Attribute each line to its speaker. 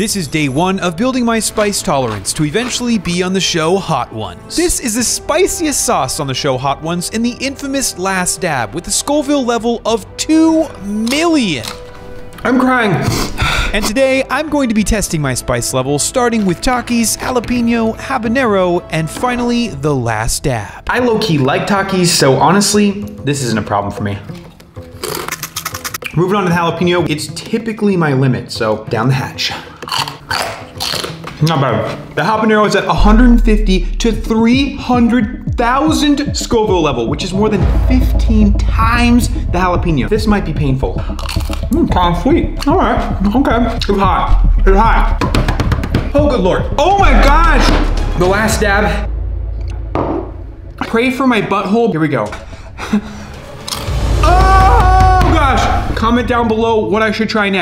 Speaker 1: This is day one of building my spice tolerance to eventually be on the show Hot Ones. This is the spiciest sauce on the show Hot Ones in the infamous Last Dab with a Scoville level of 2 million.
Speaker 2: I'm crying.
Speaker 1: And today I'm going to be testing my spice level starting with Takis, jalapeno, habanero, and finally the Last Dab.
Speaker 2: I low-key like Takis, so honestly, this isn't a problem for me. Moving on to the jalapeno, it's typically my limit, so down the hatch. Not bad. The habanero is at 150 to 300,000 Scoville level, which is more than 15 times the jalapeno. This might be painful. Mmm, kind of sweet. All right, okay. It's hot, it's hot. Oh, good Lord. Oh my gosh! The last dab. Pray for my butthole. Here we go. oh gosh! Comment down below what I should try next.